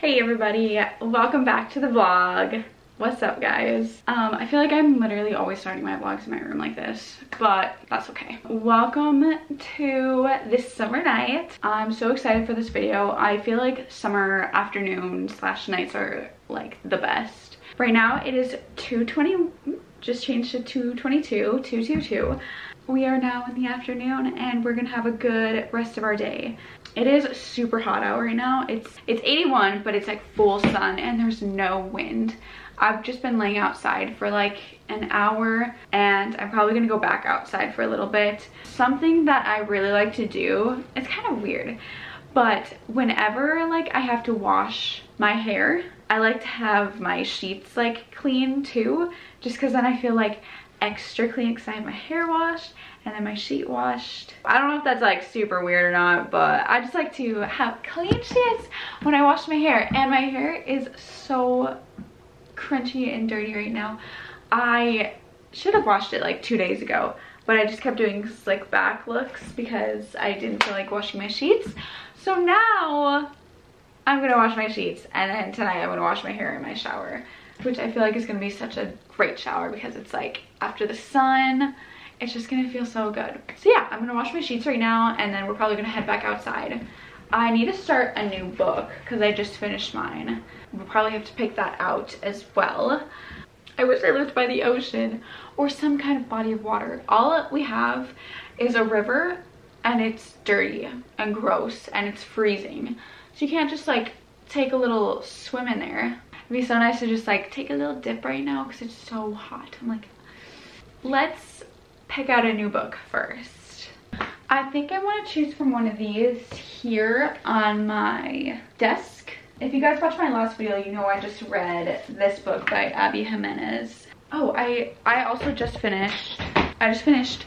Hey everybody, welcome back to the vlog. What's up guys? Um, I feel like I'm literally always starting my vlogs in my room like this, but that's okay. Welcome to this summer night. I'm so excited for this video. I feel like summer afternoons slash nights are like the best. Right now it is 2.20, just changed to 2.22, 2.22. We are now in the afternoon and we're gonna have a good rest of our day. It is super hot out right now. It's it's 81, but it's like full sun and there's no wind. I've just been laying outside for like an hour and I'm probably gonna go back outside for a little bit. Something that I really like to do, it's kind of weird, but whenever like I have to wash my hair, I like to have my sheets like clean too, just cause then I feel like I have my hair washed and then my sheet washed. I don't know if that's like super weird or not, but I just like to have clean sheets when I wash my hair. And my hair is so crunchy and dirty right now. I should have washed it like two days ago, but I just kept doing slick back looks because I didn't feel like washing my sheets. So now I'm gonna wash my sheets and then tonight I'm gonna wash my hair in my shower, which I feel like is gonna be such a great shower because it's like after the sun it's just gonna feel so good. So yeah i'm gonna wash my sheets right now and then we're probably gonna head back outside. I need to start a new book because i just finished mine. We'll probably have to pick that out as well. I wish i lived by the ocean or some kind of body of water. All we have is a river and it's dirty and gross and it's freezing. So you can't just like take a little swim in there It'd be so nice to just like take a little dip right now because it's so hot. I'm like, let's pick out a new book first. I think I want to choose from one of these here on my desk. If you guys watched my last video, you know I just read this book by Abby Jimenez. Oh, I, I also just finished, I just finished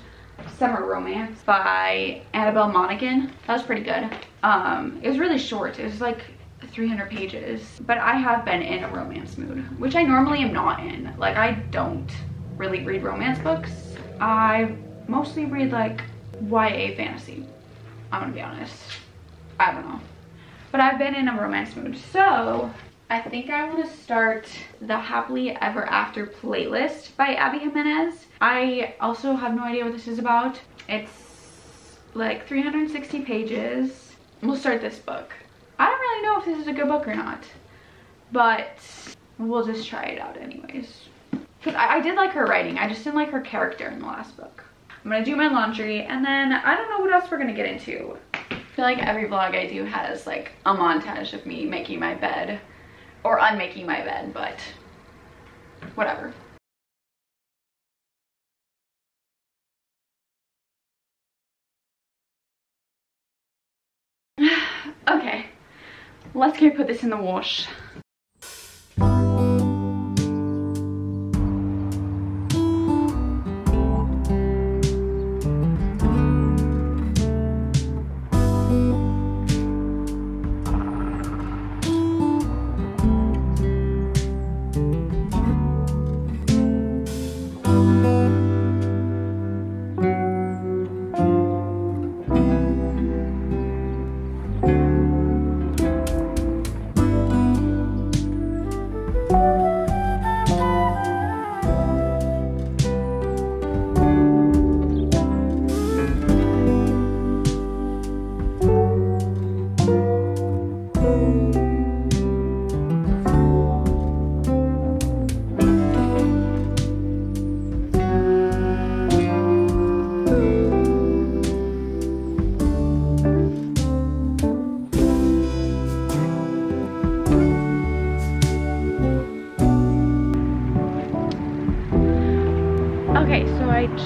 Summer Romance by Annabelle Monaghan. That was pretty good. Um, it was really short. It was like 300 pages but i have been in a romance mood which i normally am not in. Like i don't really read romance books. I mostly read like ya fantasy i'm gonna be honest. I don't know. But i've been in a romance mood. So i think i want to start the happily ever after playlist by abby jimenez. I also have no idea what this is about. It's like 360 pages. We'll start this book really know if this is a good book or not, but we'll just try it out anyways. Because I, I did like her writing, I just didn't like her character in the last book. I'm gonna do my laundry and then I don't know what else we're gonna get into. I feel like every vlog I do has like a montage of me making my bed or unmaking my bed, but whatever. okay. Let's go put this in the wash.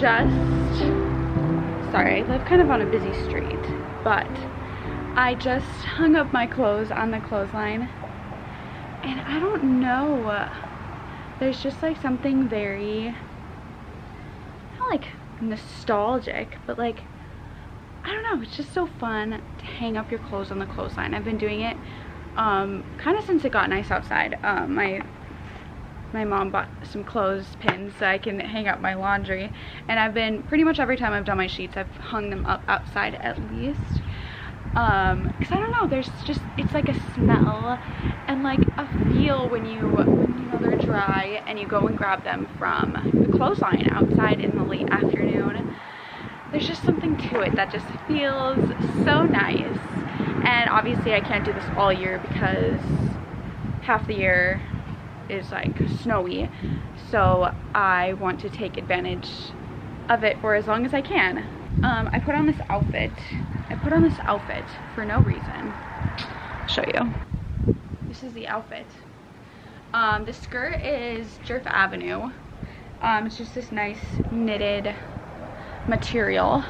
Just, sorry, I live kind of on a busy street, but I just hung up my clothes on the clothesline and I don't know, there's just like something very, not like nostalgic, but like, I don't know, it's just so fun to hang up your clothes on the clothesline. I've been doing it um, kind of since it got nice outside. Um, my my mom bought some clothespins so I can hang up my laundry. And I've been, pretty much every time I've done my sheets, I've hung them up outside at least. Um, cause I don't know, there's just, it's like a smell and like a feel when you, when you know they're dry and you go and grab them from the clothesline outside in the late afternoon. There's just something to it that just feels so nice. And obviously I can't do this all year because half the year is like snowy. So I want to take advantage of it for as long as I can. Um, I put on this outfit. I put on this outfit for no reason. I'll show you. This is the outfit. Um, the skirt is Djerf Avenue. Um, it's just this nice knitted material.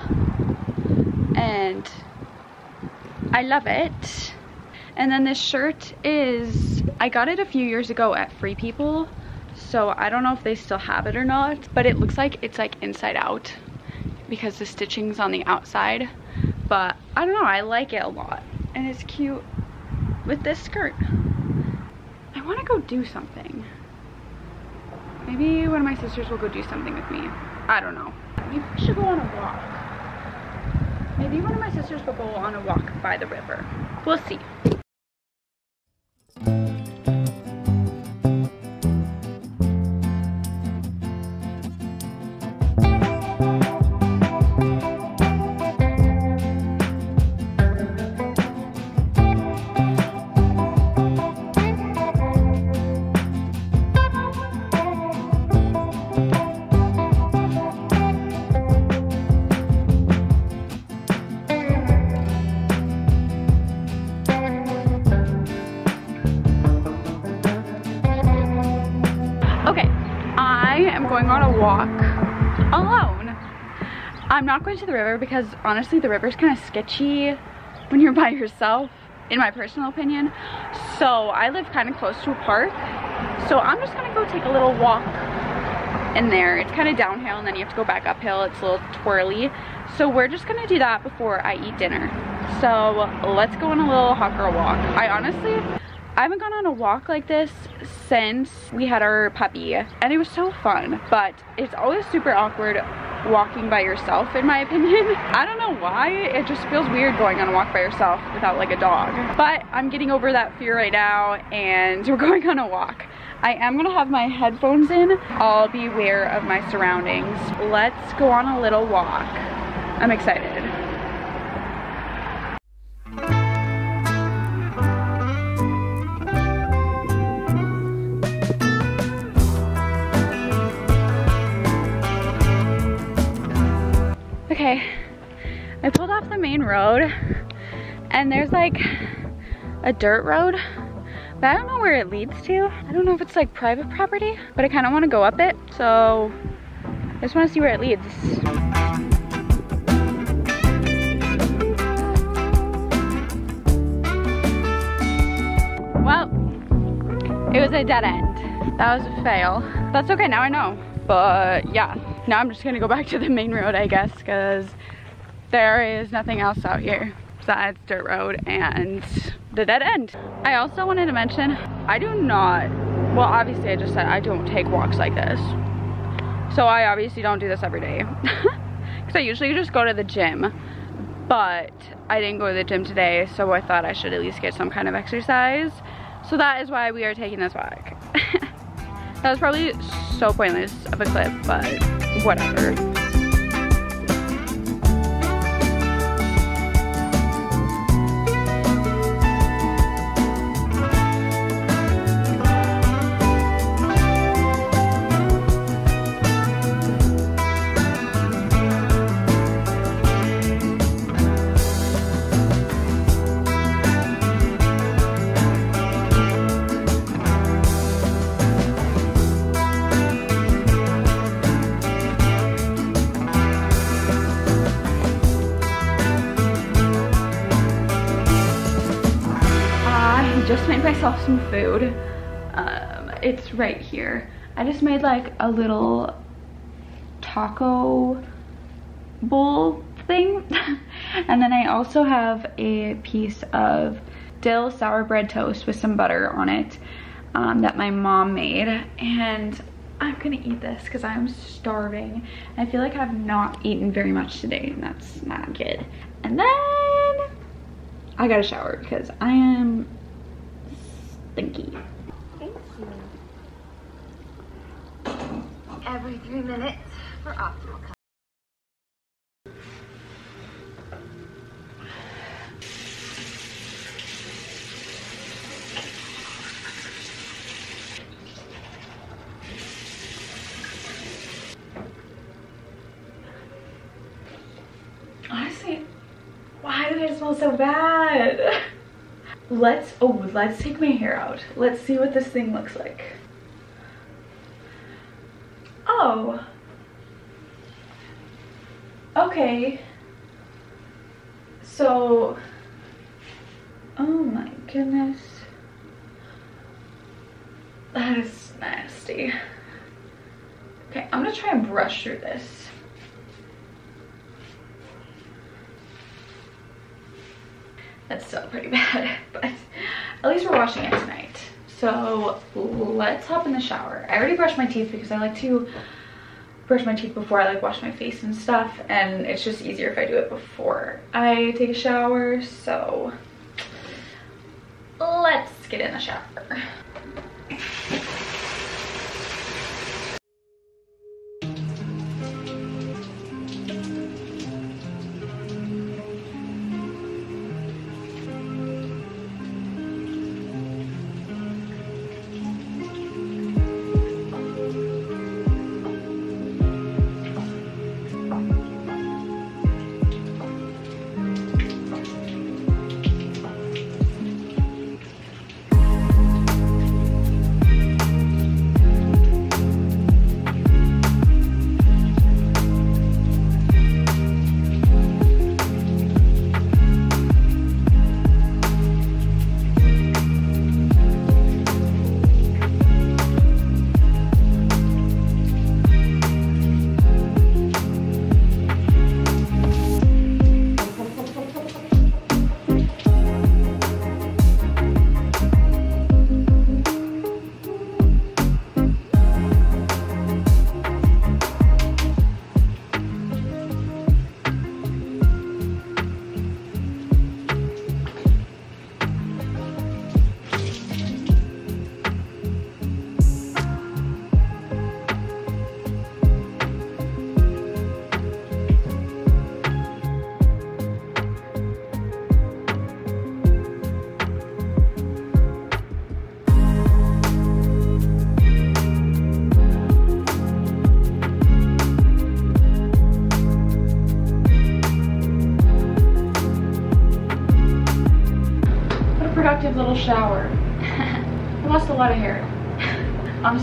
And I love it. And then this shirt is, I got it a few years ago at Free People. So I don't know if they still have it or not, but it looks like it's like inside out because the stitching's on the outside. But I don't know, I like it a lot. And it's cute with this skirt. I wanna go do something. Maybe one of my sisters will go do something with me. I don't know. Maybe we should go on a walk. Maybe one of my sisters will go on a walk by the river. We'll see. Not going to the river because honestly the river is kind of sketchy when you're by yourself, in my personal opinion. So I live kind of close to a park. So I'm just gonna go take a little walk in there. It's kind of downhill and then you have to go back uphill. It's a little twirly. So we're just gonna do that before I eat dinner. So let's go on a little hot girl walk. I honestly, I haven't gone on a walk like this since we had our puppy and it was so fun but it's always super awkward walking by yourself in my opinion. I don't know why. It just feels weird going on a walk by yourself without like a dog. But I'm getting over that fear right now and we're going on a walk. I am gonna have my headphones in. I'll be aware of my surroundings. Let's go on a little walk. I'm excited off the main road and there's like a dirt road, but I don't know where it leads to. I don't know if it's like private property, but I kind of want to go up it. So I just want to see where it leads. Well, it was a dead end. That was a fail. That's okay, now I know. But yeah, now I'm just gonna go back to the main road, I guess, because there is nothing else out here besides dirt road and the dead end. I also wanted to mention, I do not, well, obviously I just said I don't take walks like this. So I obviously don't do this every day. Because I usually just go to the gym. But I didn't go to the gym today, so I thought I should at least get some kind of exercise. So that is why we are taking this walk. that was probably so pointless of a clip, but whatever. Myself some food. Um, it's right here. I just made like a little taco bowl thing. and then I also have a piece of dill sour bread toast with some butter on it um, that my mom made. And I'm gonna eat this because I'm starving. I feel like I've not eaten very much today and that's not good. And then I gotta shower because I am stinky. Thank you. Every three minutes for optimal Honestly, why do they smell so bad? Let's, oh, let's take my hair out. Let's see what this thing looks like. Oh. Okay. So, oh my goodness. That is nasty. Okay, I'm gonna try and brush through this. That's still pretty bad, but at least we're washing it tonight. So let's hop in the shower. I already brushed my teeth because I like to brush my teeth before I like wash my face and stuff. And it's just easier if I do it before I take a shower. So let's get in the shower.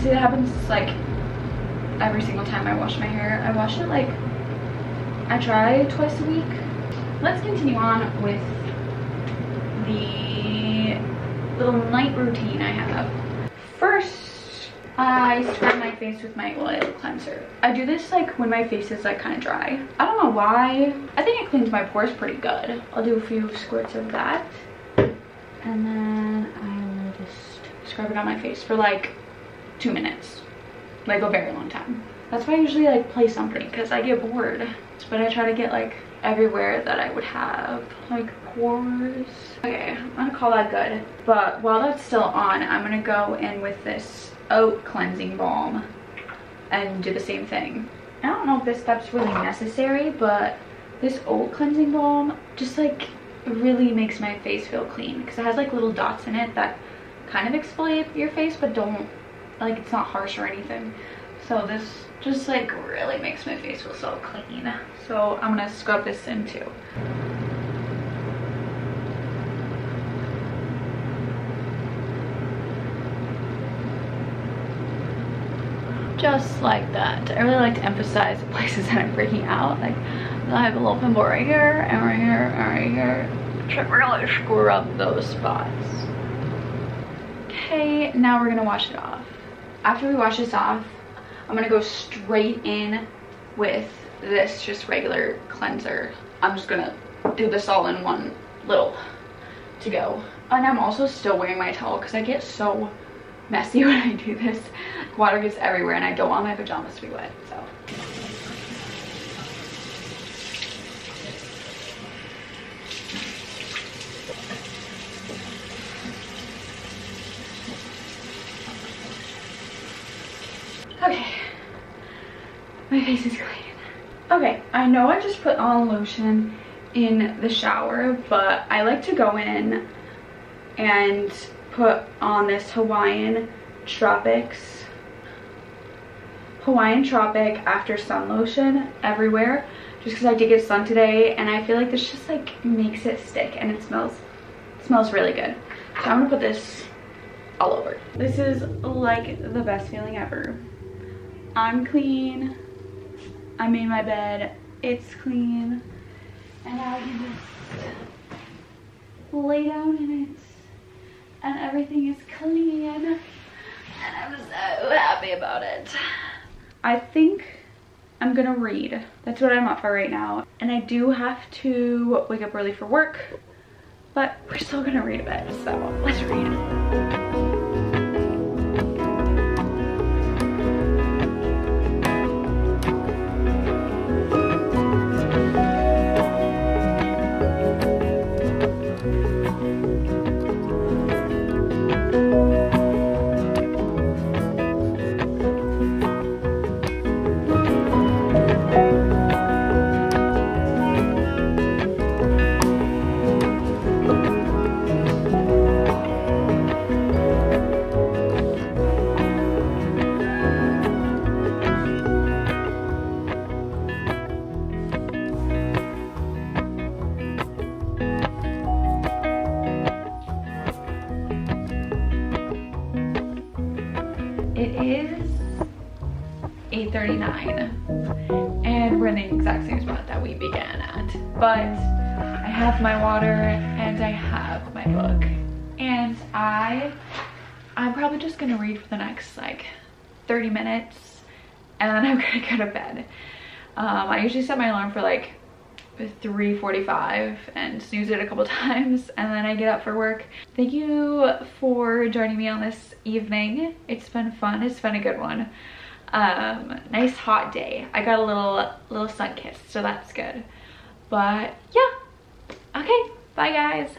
That happens like every single time I wash my hair. I wash it like, I try twice a week. Let's continue on with the little night routine I have. First, I scrub my face with my oil cleanser. I do this like when my face is like kind of dry. I don't know why. I think it cleans my pores pretty good. I'll do a few squirts of that and then I will just scrub it on my face for like two minutes. Like a very long time. That's why I usually like play something. Because I get bored. But I try to get like everywhere that I would have. Like pores okay I'm gonna call that good. But while that's still on I'm gonna go in with this oat cleansing balm and do the same thing. I don't know if this step's really necessary but this oat cleansing balm just like really makes my face feel clean. Because it has like little dots in it that kind of exfoliate your face but don't like it's not harsh or anything so this just like really makes my face feel so clean so i'm gonna scrub this in too just like that i really like to emphasize the places that i'm breaking out like I have a little pimple right here and right here and right here. Should really scrub those spots. Okay, now we're gonna wash it off. After we wash this off, I'm gonna go straight in with this just regular cleanser. I'm just gonna do this all in one little to go. And I'm also still wearing my towel because I get so messy when I do this. Water gets everywhere and I don't want my pajamas to be wet, so. Okay. My face is clean. Okay, I know I just put on lotion in the shower, but I like to go in and put on this Hawaiian Tropics Hawaiian Tropic After Sun Lotion everywhere just because I did get sun today and I feel like this just like makes it stick and it smells it smells really good. So I'm gonna put this all over. This is like the best feeling ever. I'm clean. I made my bed. It's clean. And I can just lay down in it. And everything is clean. And I'm so happy about it. I think I'm gonna read. That's what I'm up for right now. And I do have to wake up early for work, but we're still gonna read a bit, so let's read. My water and I have my book. And I, I'm probably just gonna read for the next like 30 minutes and then I'm gonna go to bed. Um, I usually set my alarm for like 3.45 and snooze it a couple times and then I get up for work. Thank you for joining me on this evening. It's been fun. It's been a good one. Um, nice hot day. I got a little little sun kiss, so that's good. But yeah. Okay, bye guys.